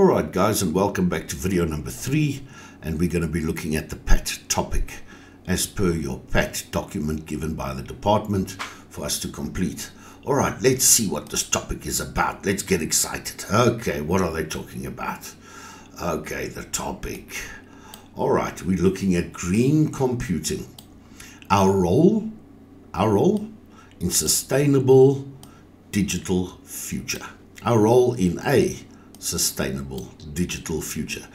Alright guys and welcome back to video number 3 and we're going to be looking at the PAT topic as per your PAT document given by the department for us to complete. Alright, let's see what this topic is about. Let's get excited. Okay, what are they talking about? Okay, the topic. Alright, we're looking at green computing. Our role, our role in sustainable digital future. Our role in a sustainable digital future.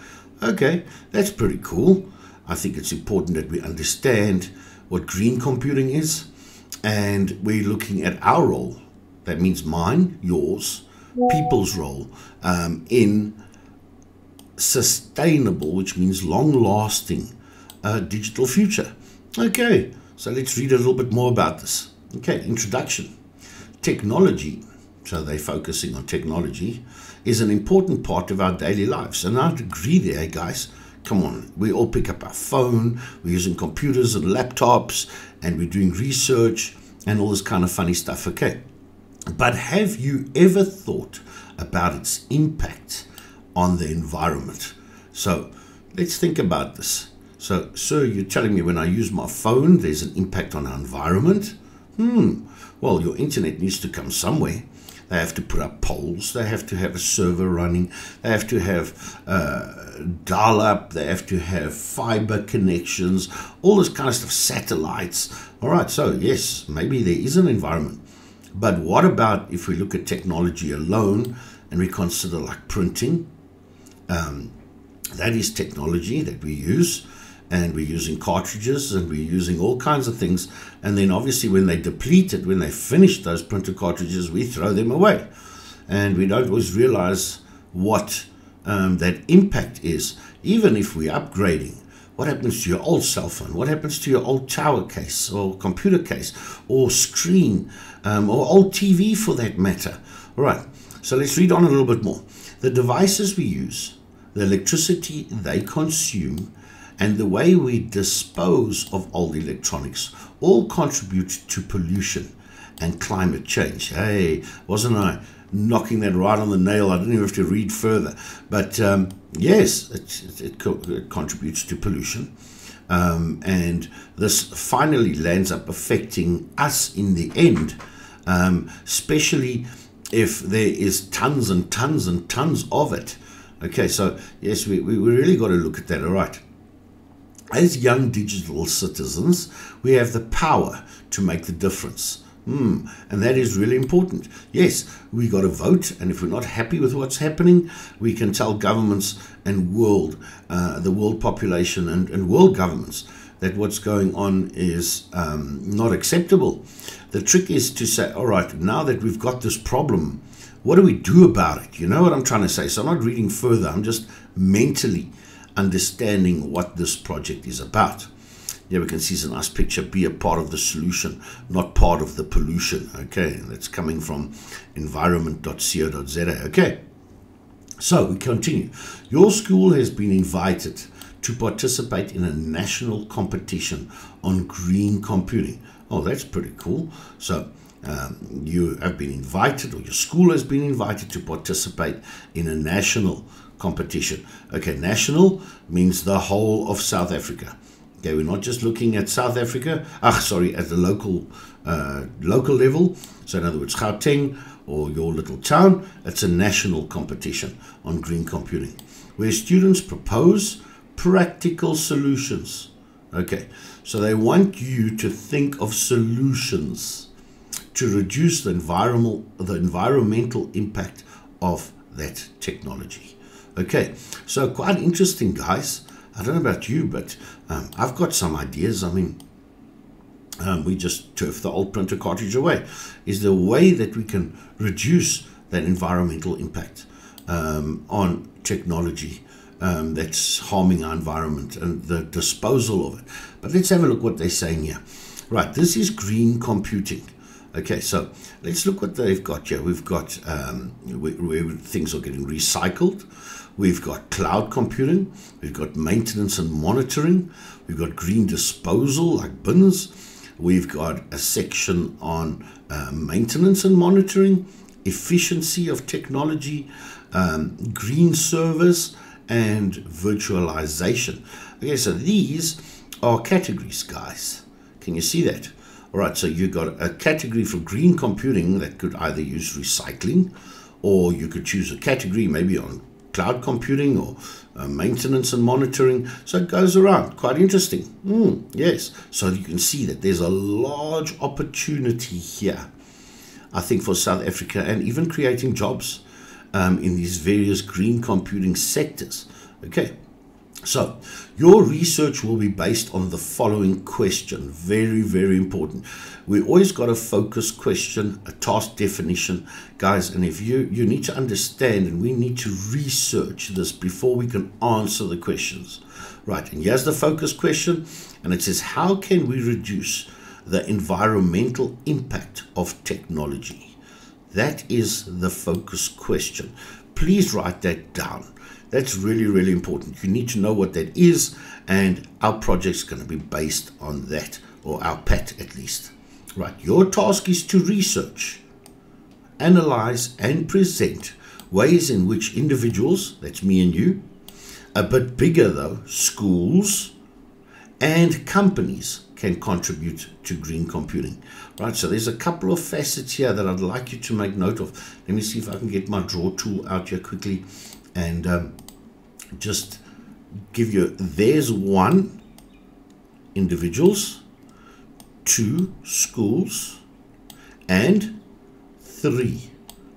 Okay, that's pretty cool. I think it's important that we understand what green computing is and we're looking at our role. That means mine, yours, people's role um, in sustainable, which means long lasting uh, digital future. Okay, so let's read a little bit more about this. Okay, introduction. Technology, so they're focusing on technology, is an important part of our daily lives. And I'd agree there, guys. Come on, we all pick up our phone, we're using computers and laptops, and we're doing research and all this kind of funny stuff. Okay. But have you ever thought about its impact on the environment? So let's think about this. So, sir, you're telling me when I use my phone, there's an impact on our environment? Hmm. Well, your internet needs to come somewhere. They have to put up poles. They have to have a server running. They have to have uh, dial up. They have to have fiber connections, all this kind of stuff, satellites. All right, so yes, maybe there is an environment. But what about if we look at technology alone and we consider like printing? Um, that is technology that we use and we're using cartridges and we're using all kinds of things. And then obviously when they deplete it, when they finish those printer cartridges, we throw them away. And we don't always realize what um, that impact is, even if we're upgrading. What happens to your old cell phone? What happens to your old tower case or computer case or screen um, or old TV for that matter? All right, so let's read on a little bit more. The devices we use, the electricity they consume, and the way we dispose of old electronics all contribute to pollution and climate change. Hey, wasn't I knocking that right on the nail? I didn't even have to read further. But um, yes, it, it, co it, contributes to pollution. Um, and this finally lands up affecting us in the end, um, especially if there is tons and tons and tons of it. Okay, so yes, we, we really got to look at that. All right as young digital citizens, we have the power to make the difference. Hmm, and that is really important. Yes, we got to vote, and if we're not happy with what's happening, we can tell governments and world, uh, the world population and, and world governments that what's going on is um, not acceptable. The trick is to say, all right, now that we've got this problem, what do we do about it? You know what I'm trying to say? So I'm not reading further. I'm just mentally understanding what this project is about. Here we can see it's a nice picture. Be a part of the solution, not part of the pollution. Okay, that's coming from environment.co.za. Okay, so we continue. Your school has been invited to participate in a national competition on green computing. Oh, that's pretty cool. So um, you have been invited, or your school has been invited to participate in a national competition. Okay, national means the whole of South Africa. Okay, we're not just looking at South Africa, ah, sorry, at the local uh, local level. So in other words, Gauteng or your little town, it's a national competition on green computing, where students propose practical solutions. Okay, so they want you to think of solutions to reduce the environmental the environmental impact of that technology. Okay, so quite interesting, guys. I don't know about you, but um, I've got some ideas. I mean, um, we just turf the old printer cartridge away. Is the way that we can reduce that environmental impact um, on technology um, that's harming our environment and the disposal of it. But let's have a look what they're saying here. Right, this is green computing. Okay, so let's look what they've got here. We've got um, where, where things are getting recycled. We've got cloud computing. We've got maintenance and monitoring. We've got green disposal like bins. We've got a section on uh, maintenance and monitoring efficiency of technology, um, green service, and virtualization. Okay, so these are categories, guys. Can you see that? All right, so you've got a category for green computing that could either use recycling, or you could choose a category maybe on cloud computing or uh, maintenance and monitoring. So it goes around. Quite interesting. Mm, yes. So you can see that there's a large opportunity here, I think, for South Africa and even creating jobs um, in these various green computing sectors. Okay. So, your research will be based on the following question. Very, very important. We always got a focus question, a task definition, guys. And if you you need to understand, and we need to research this before we can answer the questions, right? And here's the focus question, and it says, how can we reduce the environmental impact of technology? That is the focus question. Please write that down that's really, really important. You need to know what that is, and our project's going to be based on that, or our PAT at least. Right, your task is to research, analyze, and present ways in which individuals, that's me and you, a bit bigger though, schools and companies can contribute to green computing. Right, so there's a couple of facets here that I'd like you to make note of. Let me see if I can get my draw tool out here quickly and um, just give you there's one individuals two schools and three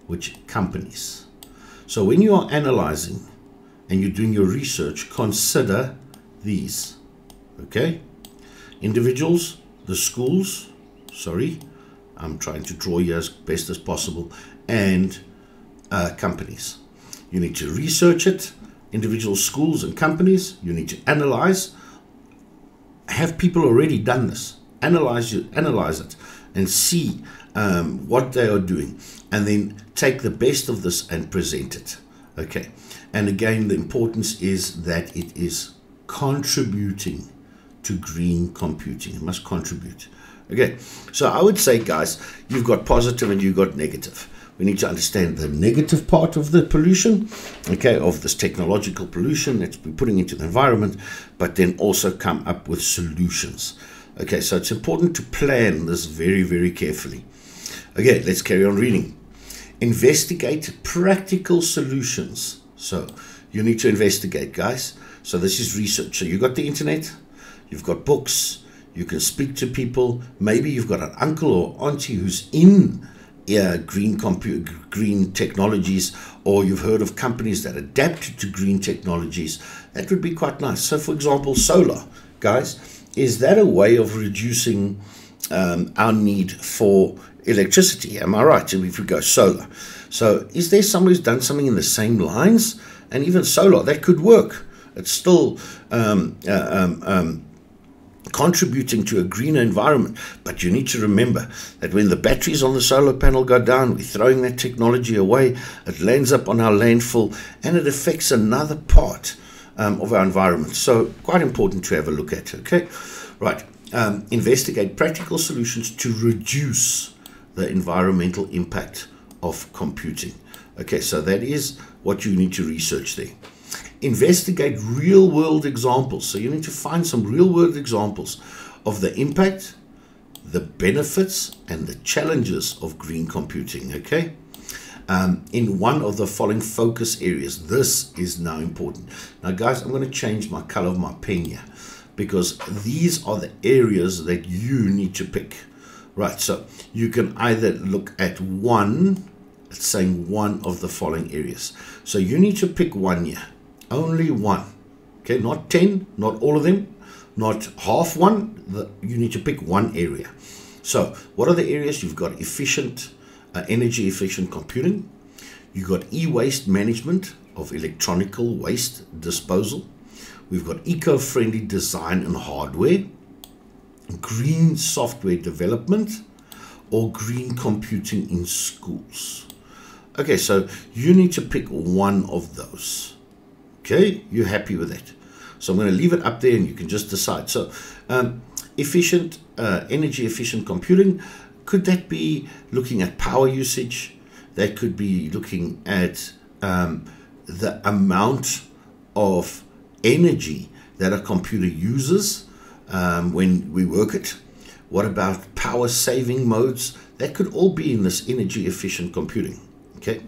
which companies. So when you are analyzing and you're doing your research consider these okay? Individuals the schools sorry I'm trying to draw you as best as possible and uh, companies you need to research it, individual schools and companies. You need to analyze. Have people already done this? Analyze it, analyze it, and see um, what they are doing, and then take the best of this and present it. Okay. And again, the importance is that it is contributing to green computing. It must contribute. Okay. So I would say, guys, you've got positive and you've got negative we need to understand the negative part of the pollution, okay, of this technological pollution that we're putting into the environment, but then also come up with solutions. Okay, so it's important to plan this very, very carefully. Okay, let's carry on reading. Investigate practical solutions. So you need to investigate, guys. So this is research. So you've got the internet, you've got books, you can speak to people. Maybe you've got an uncle or auntie who's in yeah, green compu- green technologies, or you've heard of companies that adapted to green technologies, that would be quite nice. So, for example, solar, guys, is that a way of reducing um, our need for electricity? Am I right? If we go solar, so is there someone who's done something in the same lines? And even solar, that could work. It's still um, uh, um, um contributing to a greener environment. But you need to remember that when the batteries on the solar panel go down, we're throwing that technology away, it lands up on our landfill, and it affects another part um, of our environment. So, quite important to have a look at. Okay, right. Um, investigate practical solutions to reduce the environmental impact of computing. Okay, so that is what you need to research there investigate real world examples. So you need to find some real world examples of the impact, the benefits, and the challenges of green computing. Okay. Um, in one of the following focus areas. This is now important. Now, guys, I'm going to change my color of my pen here because these are the areas that you need to pick. Right, so you can either look at one, it's saying one of the following areas. So you need to pick one here only one. Okay, not 10, not all of them, not half one. The, you need to pick one area. So, what are the areas? You've got efficient, uh, energy efficient computing. You've got e waste management of electronical waste disposal. We've got eco friendly design and hardware, green software development, or green computing in schools. Okay, so you need to pick one of those. Okay, you're happy with that. So I'm going to leave it up there and you can just decide. So um, efficient, uh, energy efficient computing, could that be looking at power usage? That could be looking at um, the amount of energy that a computer uses um, when we work it. What about power saving modes? That could all be in this energy efficient computing. Okay.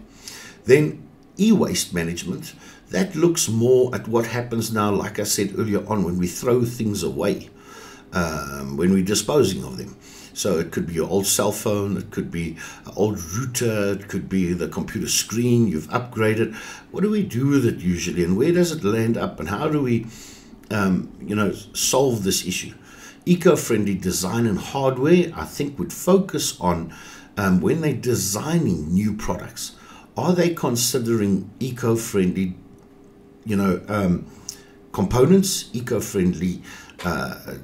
Then e-waste management, that looks more at what happens now, like I said earlier on, when we throw things away, um, when we're disposing of them. So it could be your old cell phone, it could be an old router, it could be the computer screen you've upgraded. What do we do with it usually, and where does it land up, and how do we, um, you know, solve this issue? Eco-friendly design and hardware, I think, would focus on um, when they're designing new products. Are they considering eco-friendly, you know, um, components, eco-friendly uh,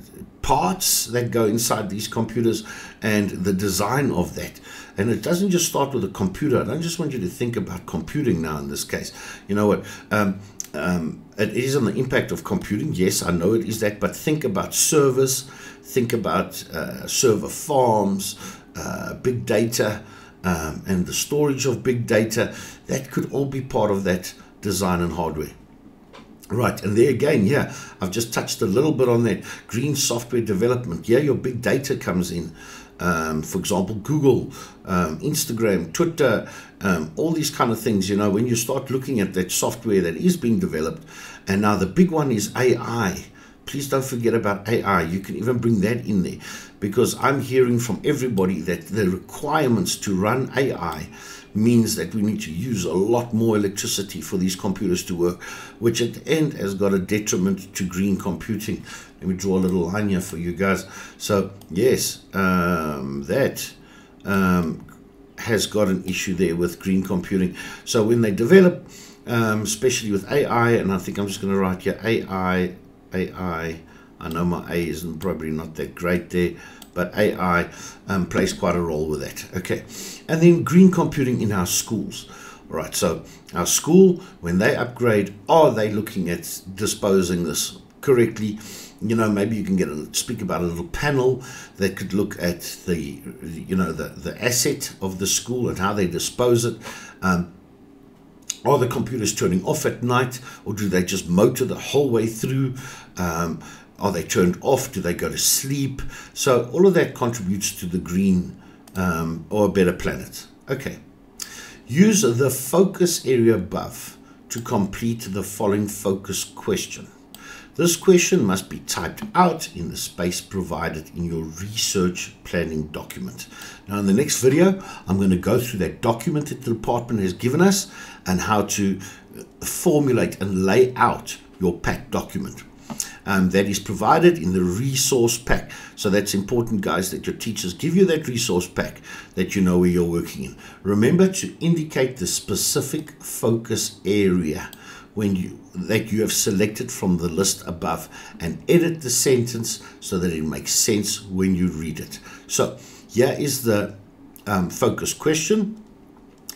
parts that go inside these computers and the design of that. And it doesn't just start with a computer. I don't just want you to think about computing now in this case. You know what? Um, um, it is on the impact of computing. Yes, I know it is that, but think about servers, think about uh, server farms, uh, big data, um, and the storage of big data. That could all be part of that design and hardware. Right, and there again, yeah, I've just touched a little bit on that green software development. Yeah, your big data comes in. Um, for example, Google, um, Instagram, Twitter, um, all these kind of things. You know, when you start looking at that software that is being developed, and now the big one is AI. Please don't forget about AI. You can even bring that in there because I'm hearing from everybody that the requirements to run AI means that we need to use a lot more electricity for these computers to work, which at the end has got a detriment to green computing. Let me draw a little line here for you guys. So, yes, um, that um, has got an issue there with green computing. So, when they develop, um, especially with AI, and I think I'm just going to write here AI, AI. I know my A isn't probably not that great there but AI um, plays quite a role with that. Okay, and then green computing in our schools. All right, so our school, when they upgrade, are they looking at disposing this correctly? You know, maybe you can get a speak about a little panel that could look at the, you know, the the asset of the school and how they dispose it. Um, are the computers turning off at night, or do they just motor the whole way through? Um, are they turned off? Do they go to sleep? So all of that contributes to the green um, or a better planet. Okay. Use the focus area above to complete the following focus question. This question must be typed out in the space provided in your research planning document. Now in the next video, I'm going to go through that document that the department has given us and how to formulate and lay out your PAT document um, that is provided in the resource pack. So that's important, guys, that your teachers give you that resource pack that you know where you're working in. Remember to indicate the specific focus area when you that you have selected from the list above and edit the sentence so that it makes sense when you read it. So here is the um, focus question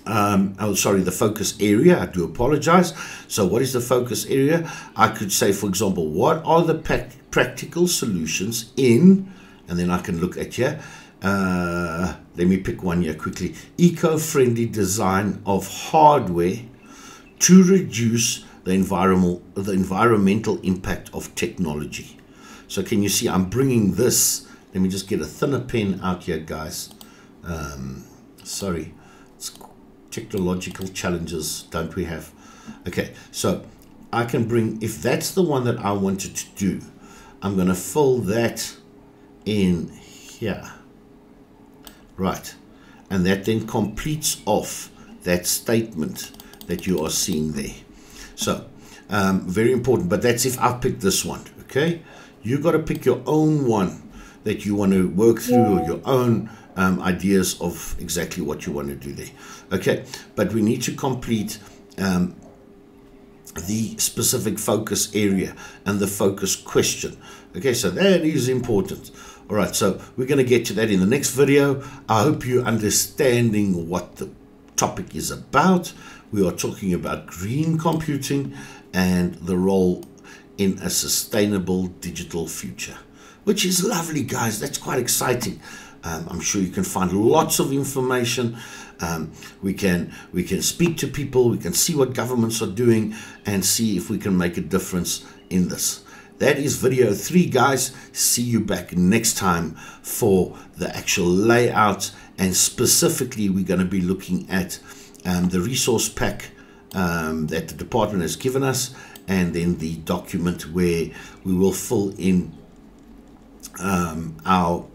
um, oh, sorry, the focus area. I do apologize. So, what is the focus area? I could say, for example, what are the practical solutions in, and then I can look at here. Uh, let me pick one here quickly. Eco-friendly design of hardware to reduce the environmental the environmental impact of technology. So, can you see? I'm bringing this. Let me just get a thinner pen out here, guys. Um, sorry, it's technological challenges don't we have? Okay, so I can bring, if that's the one that I wanted to do, I'm going to fill that in here. Right. And that then completes off that statement that you are seeing there. So, um, very important. But that's if I pick this one. Okay. You got to pick your own one that you want to work through or your own um, ideas of exactly what you want to do there. Okay, but we need to complete um, the specific focus area and the focus question. Okay, so that is important. All right, so we're going to get to that in the next video. I hope you're understanding what the topic is about. We are talking about green computing and the role in a sustainable digital future, which is lovely, guys. That's quite exciting. Um, I'm sure you can find lots of information. Um, we can we can speak to people. We can see what governments are doing and see if we can make a difference in this. That is video three, guys. See you back next time for the actual layout. And specifically, we're going to be looking at um, the resource pack um, that the department has given us and then the document where we will fill in um, our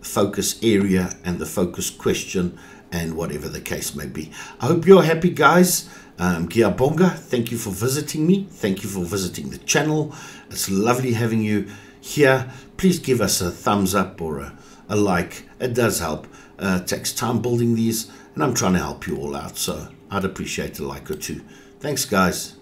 focus area and the focus question and whatever the case may be. I hope you're happy, guys. Um, Bonga, thank you for visiting me. Thank you for visiting the channel. It's lovely having you here. Please give us a thumbs up or a, a like. It does help. Uh, it takes time building these, and I'm trying to help you all out, so I'd appreciate a like or two. Thanks, guys.